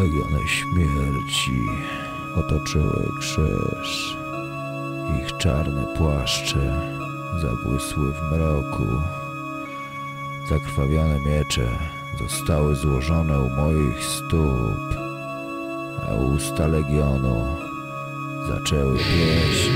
Legiony śmierci otoczyły krzyż. Ich czarne płaszcze zabłysły w mroku. Zakrwawione miecze zostały złożone u moich stóp, a usta legionu zaczęły pieśń.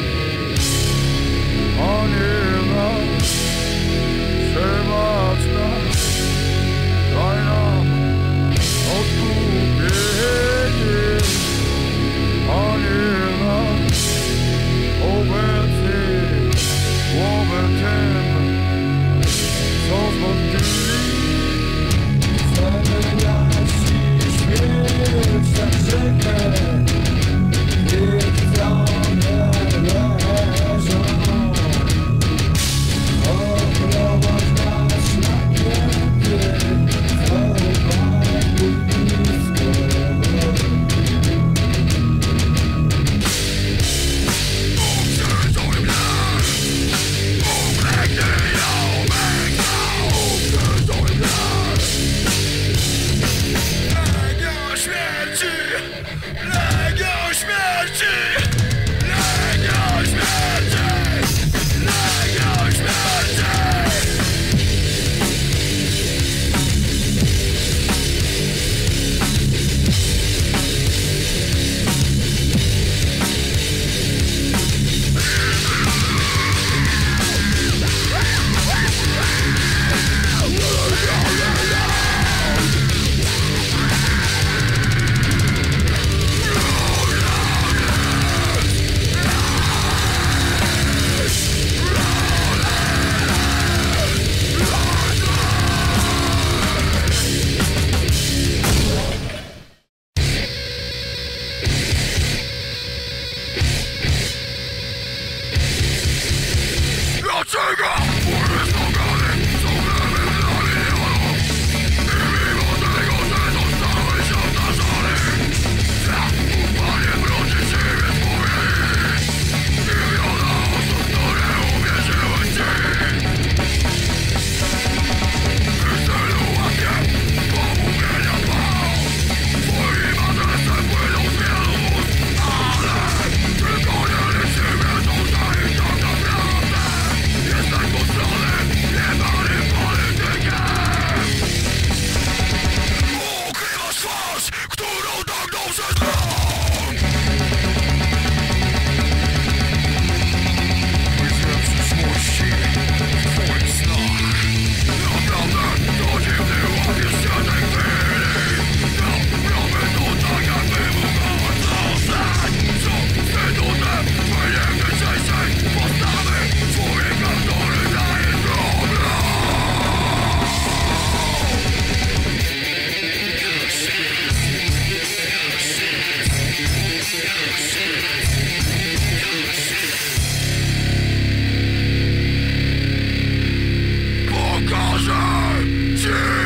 Crazy!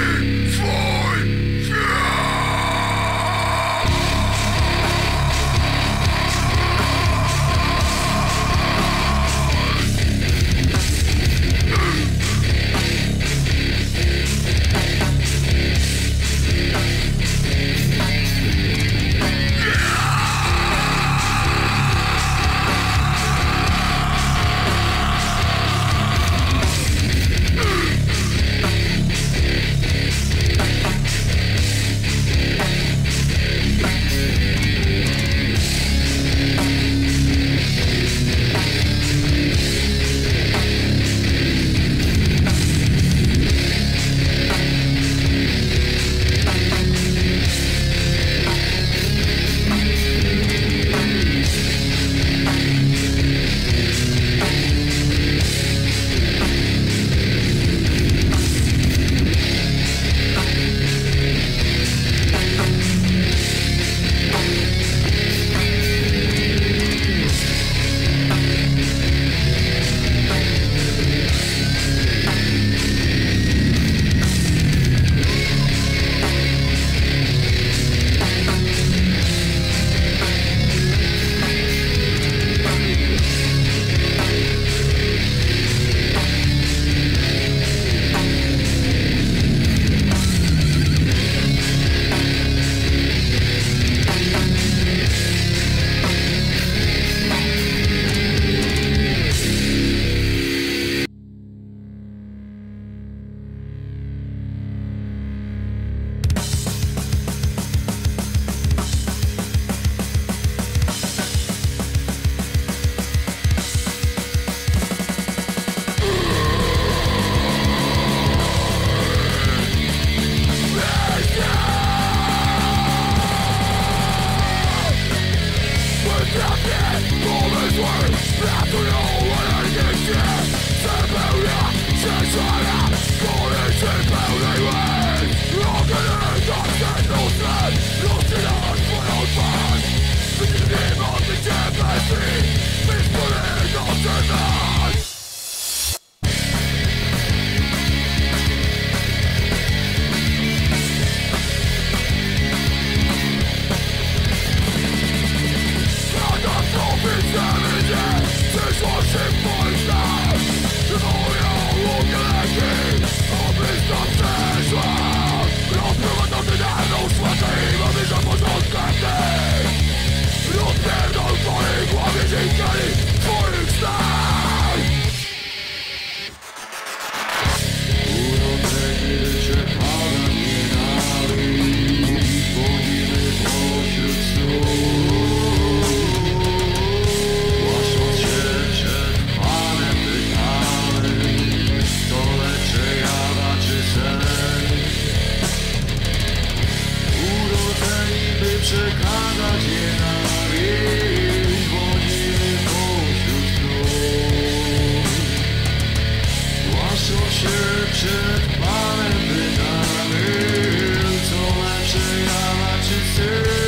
What the evil vision mówisz o porządkach przekazać je na wieś, bo nie pośród snów. Łaszczą się przed Panem, by co lepsze jawa czy syn.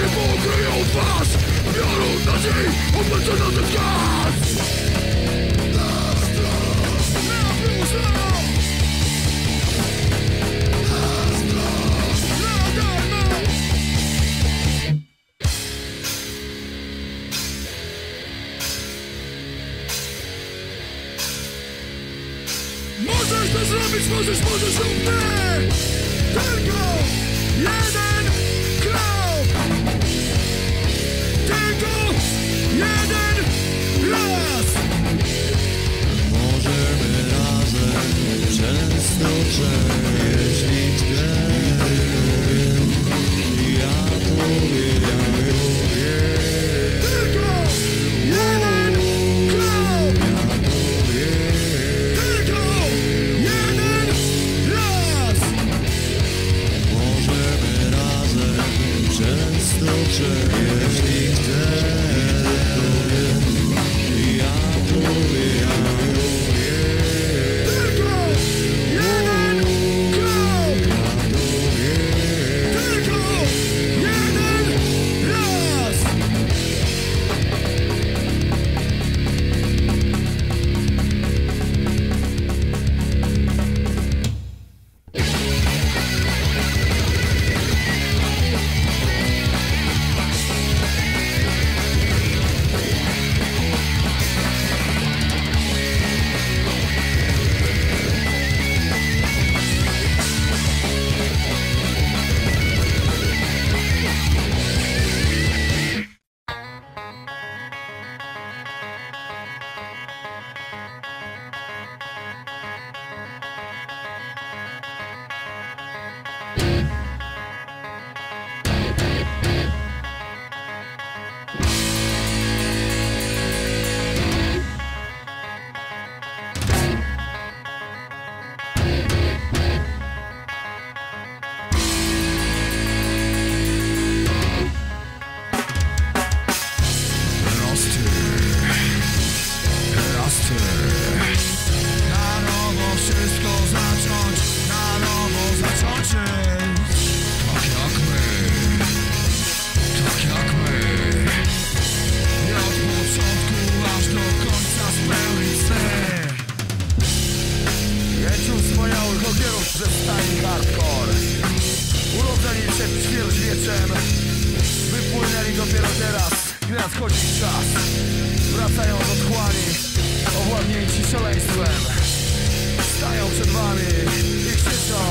was Biorą naszej obecności od gaz nadchodzi czas. Wracają z otchłani, owładnięci szaleństwem. Stają przed wami i krzyczą